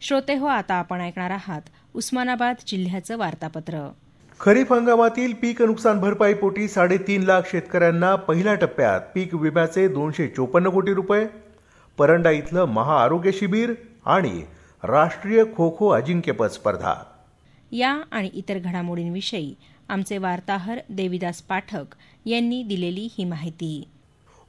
श्रोते हो आता आपण ऐकणार आहात उस्मानाबाद जिल्ह्याचं वार्तापत्र. खरीप हंगामातील पीक नुकसान भरपाईपोटी साडेतीन लाख शेतकऱ्यांना पहिल्या टप्प्यात पीक विम्याचे दोनशे चोपन्न कोटी रुपये परंडा इथलं महाआरोग्य शिबिर आणि राष्ट्रीय खो खो अजिंक्यपद स्पर्धा. या आणि इतर घडामोडींविषयी आमचे वार्ताहर देविदास पाठक यांनी दिलेली ही माहिती.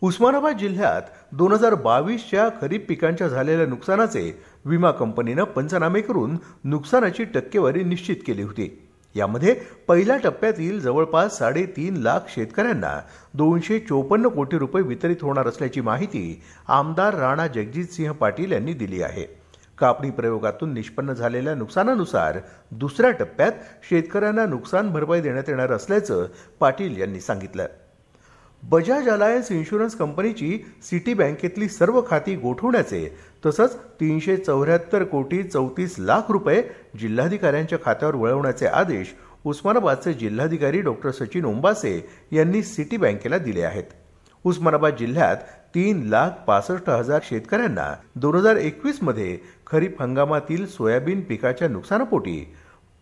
उस्मानाबाद जिल्ह्यात दोन हजार बावीसच्या खरीप पिकांच्या झालेल्या नुकसानाचे विमा कंपनीनं पंचनामे करून नुकसानाची टक्केवारी निश्चित केली होती. यामध्ये पहिल्या टप्प्यातील जवळपास साडेतीन लाख शेतकऱ्यांना दोनशे चोपन्न कोटी रुपये वितरित होणार असल्याची माहिती आमदार राणा जगजितसिंह पाटील यांनी दिली आहे. कापणी प्रयोगातून निष्पन्न झालेल्या नुकसानानुसार दुसऱ्या टप्प्यात शेतकऱ्यांना नुकसान भरपाई देण्यात येणार असल्याचं पाटील यांनी सांगितलं. बजाज अलायन्स इन्शुरन्स कंपनीची सिटी बँकेतली सर्व खाती गोठवण्याचे तसंच तीनशे चौऱ्याहत्तर कोटी चौतीस लाख रुपये जिल्हाधिकाऱ्यांच्या खात्यावर वळवण्याचे आदेश उस्मानाबादचे जिल्हाधिकारी डॉक्टर सचिन ओंबासे यांनी सिटी बँकेला दिले आहेत. उस्मानाबाद जिल्ह्यात तीन लाख पासष्ट हजार शेतकऱ्यांना दोन हजार एकवीसमध्ये खरीप हंगामातील सोयाबीन पिकाच्या नुकसानापोटी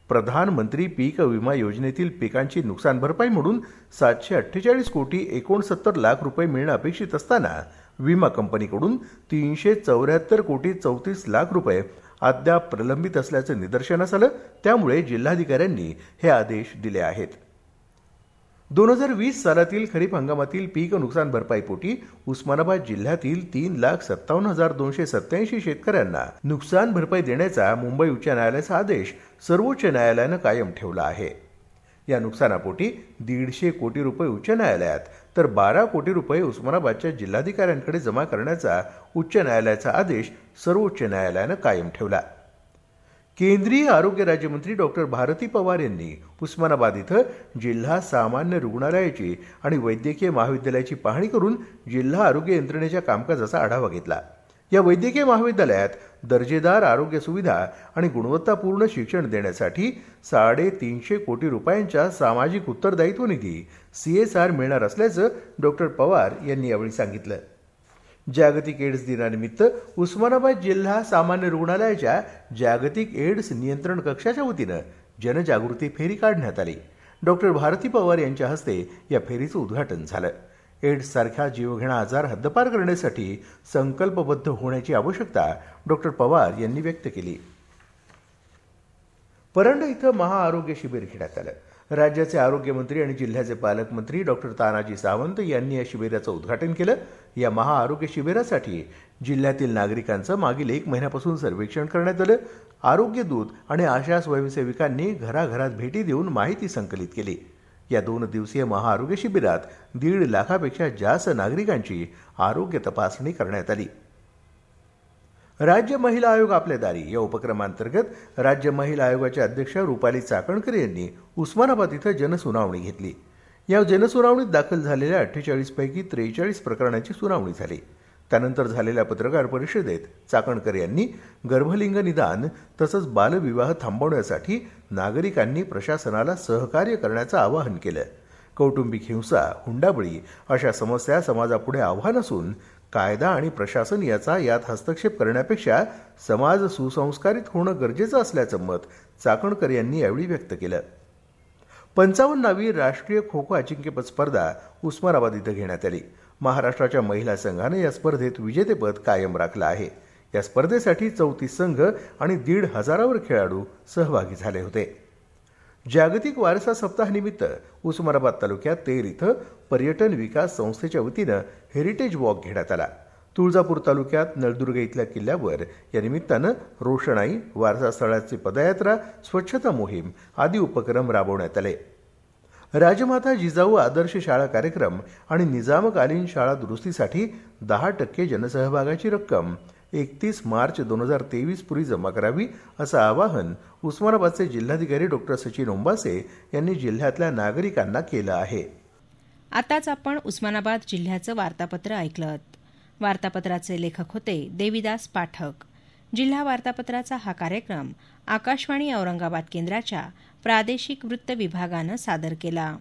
प्रधानमंत्री पीक विमा योजनेतील पिकांची नुकसान भरपाई म्हणून सातशे अठ्ठेचाळीस कोटी एकोणसत्तर लाख रुपये मिळणं अपेक्षित असताना विमा कंपनीकडून तीनशे चौऱ्याहत्तर कोटी चौतीस लाख रुपये अद्याप प्रलंबित असल्याचं निदर्शनास आलं. त्यामुळे जिल्हाधिकाऱ्यांनी हे आदेश दिले आहेत. दोन हजार वीस सालातील खरीप हंगामातील पीक नुकसान भरपाईपोटी उस्मानाबाद जिल्ह्यातील तीन लाख सत्तावन्न हजार दोनशे सत्याऐंशी शेतकऱ्यांना नुकसान भरपाई देण्याचा मुंबई उच्च न्यायालयाचा आदेश सर्वोच्च न्यायालयानं कायम ठेवला आहे. या नुकसानापोटी दीडशे कोटी रुपये उच्च न्यायालयात तर बारा कोटी रुपये उस्मानाबादच्या जिल्हाधिकाऱ्यांकडे जमा करण्याचा उच्च न्यायालयाचा आदेश सर्वोच्च न्यायालयानं कायम ठेवला. केंद्रीय आरोग्य राज्यमंत्री डॉक्टर भारती पवार यांनी उस्मानाबाद इथं जिल्हा सामान्य रुग्णालयाची आणि वैद्यकीय महाविद्यालयाची पाहणी करून जिल्हा आरोग्य यंत्रणेच्या कामकाजाचा आढावा घेतला. या वैद्यकीय महाविद्यालयात दर्जेदार आरोग्य सुविधा आणि गुणवत्तापूर्ण शिक्षण देण्यासाठी साडेतीनशे कोटी रुपयांच्या सामाजिक उत्तरदायित्व निधी सीएसआर मिळणार असल्याचं डॉक्टर पवार यांनी यावेळी सांगितलं. जागतिक एड्स दिनानिमित्त उस्मानाबाद जिल्हा सामान्य रुग्णालयाच्या जागतिक एड्स नियंत्रण कक्षाच्या वतीनं जनजागृती फेरी काढण्यात आली. डॉक्टर भारती पवार यांच्या हस्ते या फेरीचं उद्घाटन झालं. एड्स सारख्या जीवघेणा आजार हद्दपार करण्यासाठी संकल्पबद्ध होण्याची आवश्यकता डॉक्टर पवार यांनी व्यक्त केली. परंडा इथं महाआरोग्य शिबिर घेण्यात आलं. राज्याचे आरोग्यमंत्री आणि जिल्ह्याचे पालकमंत्री डॉक्टर तानाजी सावंत यांनी या शिबिराचं उद्घाटन केलं. या महाआरोग्य शिबिरासाठी जिल्ह्यातील नागरिकांचं मागील एक महिन्यापासून सर्वेक्षण करण्यात आलं. आरोग्य दूत आणि आशा स्वयंसेविकांनी घराघरात भेटी देऊन माहिती संकलित केली. या दोन दिवसीय महाआरोग्य शिबिरात दीड लाखापेक्षा जास्त नागरिकांची आरोग्य तपासणी करण्यात आली. राज्य महिला आयोग आपल्या दारी. या उपक्रमांतर्गत राज्य महिला आयोगाच्या अध्यक्ष रुपाली चाकणकर यांनी उस्मानाबाद इथं जनसुनावणी घेतली. या जनसुनावणीत दाखल झालेल्या अठ्ठेचाळीस पैकी त्रेचाळीस प्रकरणांची सुनावणी झाली. त्यानंतर झालेल्या पत्रकार परिषदेत चाकणकर यांनी गर्भलिंग निदान तसंच बालविवाह थांबवण्यासाठी नागरिकांनी प्रशासनाला सहकार्य करण्याचं आवाहन केलं. कौटुंबिक हिंसा हुंडाबळी अशा समस्या समाजापुढे आव्हान असून कायदा आणि प्रशासन याचा यात हस्तक्षेप करण्यापेक्षा समाज सुसंस्कारित होणं गरजेचं असल्याचं मत चाकणकर यांनी यावेळी व्यक्त केलं. पंचावन्नावी राष्ट्रीय खो खो अजिंक्यपद स्पर्धा उस्मानाबाद इथं घेण्यात आली. महाराष्ट्राच्या महिला संघानं या स्पर्धेत विजेतेपद कायम राखलं आहे. या स्पर्धेसाठी चौतीस संघ आणि दीड हजारावर खेळाडू सहभागी झाले होते. जागतिक वारसा सप्ताहानिमित्त उस्मानाबाद तालुक्यात तेर इथं पर्यटन विकास संस्थेच्या वतीनं हेरिटेज वॉक घेण्यात आला. तुळजापूर तालुक्यात नळदुर्ग इथल्या किल्ल्यावर या निमित्तानं रोषणाई वारसा स्थळाची पदयात्रा स्वच्छता मोहीम आदी उपक्रम राबवण्यात आले. राजमाता जिजाऊ आदर्श शाळा कार्यक्रम आणि निजामकालीन शाळा दुरुस्तीसाठी दहा टक्के जनसहभागाची रक्कम एकतीस मार्च दोन हजार तेवीस पूर्वी जमा करावी असं आवाहन उस्मानाबादचे जिल्हाधिकारी डॉक्टर सचिन ओंबासे यांनी जिल्ह्यातल्या नागरिकांना केलं आहे. आताच आपण उस्मानाबाद जिल्ह्याचं वार्तापत्र ऐकलं वार्तापत्राचे लेखक होते देविदास पाठक. जिल्हा वार्तापत्राचा हा कार्यक्रम आकाशवाणी औरंगाबाद केंद्राच्या प्रादेशिक वृत्त विभागानं सादर केला.